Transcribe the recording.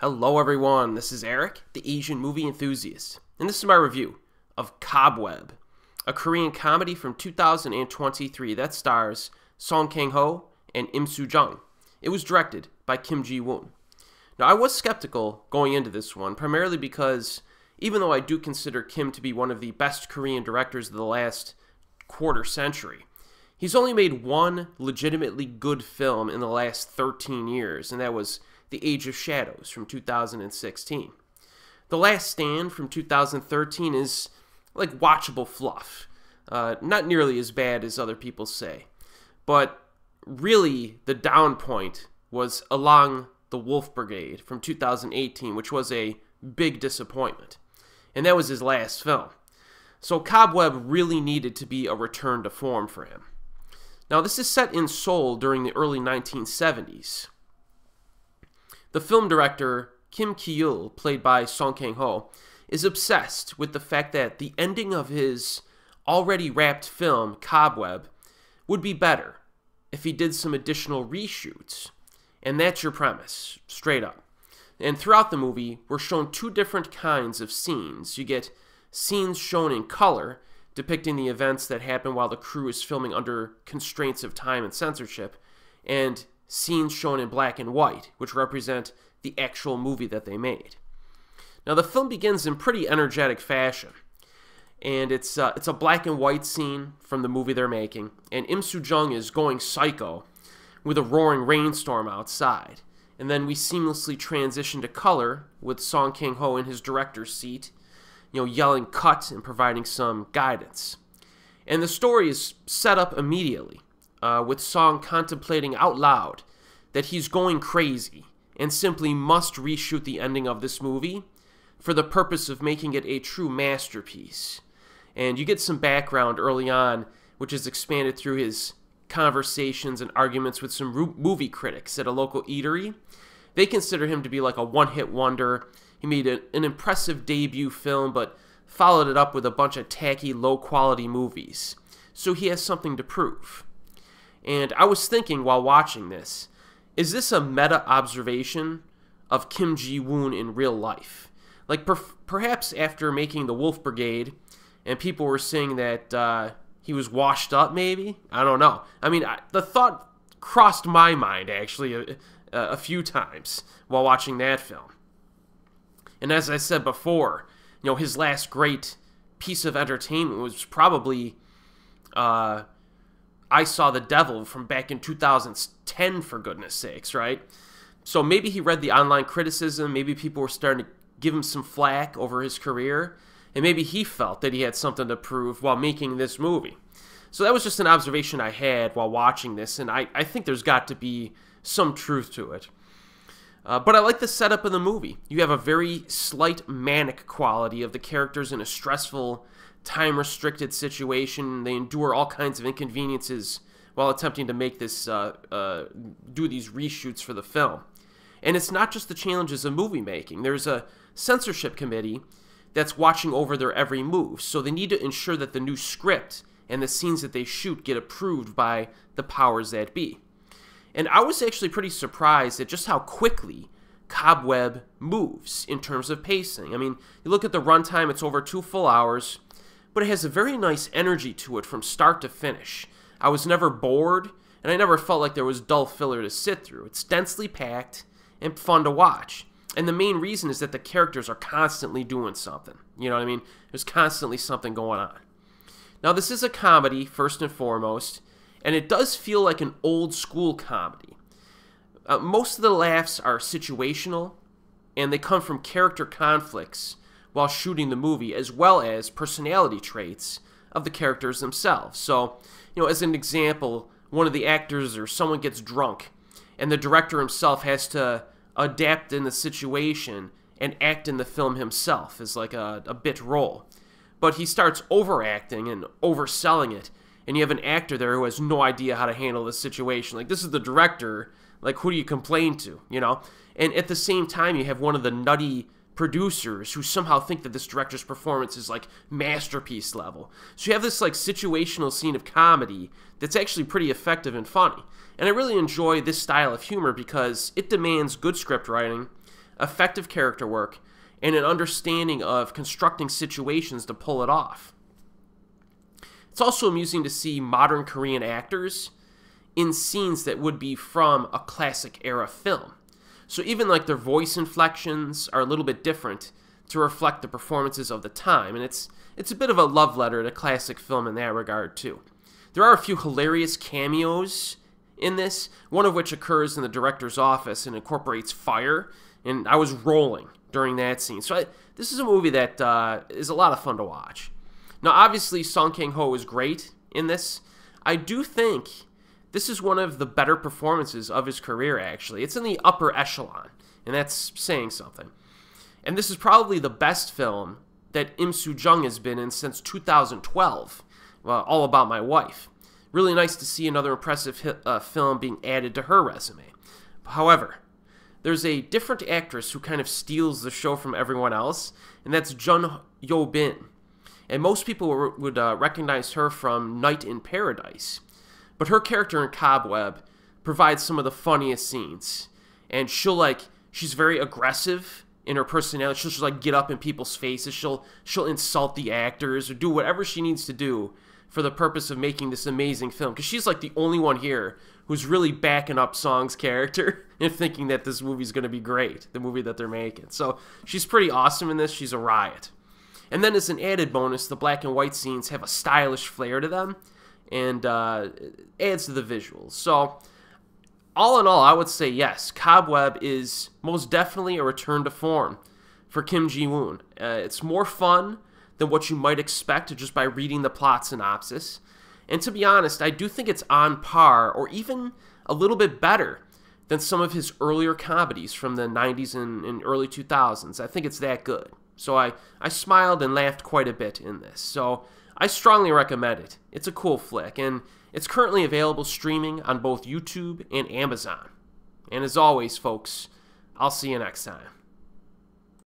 Hello, everyone. This is Erik, the Asian movie enthusiast, and this is my review of Cobweb, a Korean comedy from 2023 that stars Song Kang Ho and Im Soo Jung. It was directed by Kim Ji Woon. Now, I was skeptical going into this one, primarily because even though I do consider Kim to be one of the best Korean directors of the last quarter century, he's only made one legitimately good film in the last 13 years, and that was the Age of Shadows from 2016. The Last Stand from 2013 is like watchable fluff. Uh, not nearly as bad as other people say. But really, the down point was Illang: The Wolf Brigade from 2018, which was a big disappointment. And that was his last film. So Cobweb really needed to be a return to form for him. Now, this is set in Seoul during the early 1970s. The film director, Kim Ki-yeol, played by Song Kang-ho, is obsessed with the fact that the ending of his already wrapped film, Cobweb, would be better if he did some additional reshoots. And that's your premise, straight up. And throughout the movie, we're shown two different kinds of scenes. You get scenes shown in color, depicting the events that happen while the crew is filming under constraints of time and censorship, and scenes shown in black and white, which represent the actual movie that they made. Now, the film begins in pretty energetic fashion, and it's uh, it's a black and white scene from the movie they're making, and Im Soo Jung is going psycho with a roaring rainstorm outside, and then we seamlessly transition to color with Song Kang Ho in his director's seat, you know, yelling "cut" and providing some guidance, and the story is set up immediately uh, with Song contemplating out loud that he's going crazy and simply must reshoot the ending of this movie for the purpose of making it a true masterpiece. And you get some background early on, which is expanded through his conversations and arguments with some movie critics at a local eatery. They consider him to be like a one hit wonder. He made a, an impressive debut film, but followed it up with a bunch of tacky, low quality movies. So he has something to prove. And I was thinking while watching this, is this a meta observation of Kim Ji Woon in real life? Like per- perhaps after making the Wolf Brigade, and people were saying that uh, he was washed up, maybe I don't know. I mean, I, the thought crossed my mind actually a, a few times while watching that film. And as I said before, you know, his last great piece of entertainment was probably uh, I Saw the Devil from back in 2010, for goodness sakes, right? So maybe he read the online criticism, maybe people were starting to give him some flack over his career, and maybe he felt that he had something to prove while making this movie. So that was just an observation I had while watching this, and I, I think there's got to be some truth to it. Uh, but I like the setup of the movie. You have a very slight manic quality of the characters in a stressful time restricted situation. They endure all kinds of inconveniences while attempting to make this, uh, uh, do these reshoots for the film. And it's not just the challenges of movie making. There's a censorship committee that's watching over their every move. So they need to ensure that the new script and the scenes that they shoot get approved by the powers that be. And I was actually pretty surprised at just how quickly Cobweb moves in terms of pacing. I mean, you look at the runtime, it's over two full hours but it has a very nice energy to it from start to finish. I was never bored, and I never felt like there was dull filler to sit through. It's densely packed and fun to watch. And the main reason is that the characters are constantly doing something. You know what I mean? There's constantly something going on. Now, this is a comedy, first and foremost, and it does feel like an old school comedy. Uh, most of the laughs are situational, and they come from character conflicts while shooting the movie, as well as personality traits of the characters themselves. So, you know, as an example, one of the actors or someone gets drunk, and the director himself has to adapt in the situation and act in the film himself as like a, a bit role. But he starts overacting and overselling it, and you have an actor there who has no idea how to handle the situation. Like, this is the director. Like, who do you complain to, you know? And at the same time, you have one of the nutty producers who somehow think that this director's performance is like masterpiece level. So you have this like situational scene of comedy that's actually pretty effective and funny. And I really enjoy this style of humor because it demands good script writing, effective character work, and an understanding of constructing situations to pull it off. It's also amusing to see modern Korean actors in scenes that would be from a classic era film. So even like their voice inflections are a little bit different to reflect the performances of the time, and it's it's a bit of a love letter to classic film in that regard too. There are a few hilarious cameos in this, one of which occurs in the director's office and incorporates fire, and I was rolling during that scene. So I, this is a movie that uh, is a lot of fun to watch. Now, obviously, Song Kang Ho is great in this. I do think this is one of the better performances of his career, actually. It's in the upper echelon, and that's saying something. And this is probably the best film that Im Soo Jung has been in since 2012, well, All About My Wife. Really nice to see another impressive hit, uh, film being added to her resume. However, there's a different actress who kind of steals the show from everyone else, and that's Jeon Yo Bin. And most people would uh, recognize her from Night in Paradise. But her character in Cobweb provides some of the funniest scenes. And she'll like she's very aggressive in her personality. She'll just like get up in people's faces. She'll she'll insult the actors or do whatever she needs to do for the purpose of making this amazing film. Because she's like the only one here who's really backing up Song's character and thinking that this movie's going to be great, the movie that they're making. So she's pretty awesome in this. She's a riot. And then as an added bonus, the black and white scenes have a stylish flair to them and uh, adds to the visuals. So, all in all, I would say yes, Cobweb is most definitely a return to form for Kim Ji Woon. Uh, it's more fun than what you might expect just by reading the plot synopsis. And to be honest, I do think it's on par or even a little bit better than some of his earlier comedies from the 90s and, and early 2000s. I think it's that good. So I, I smiled and laughed quite a bit in this. So I strongly recommend it. It's a cool flick, and it's currently available streaming on both YouTube and Amazon. And as always, folks, I'll see you next time.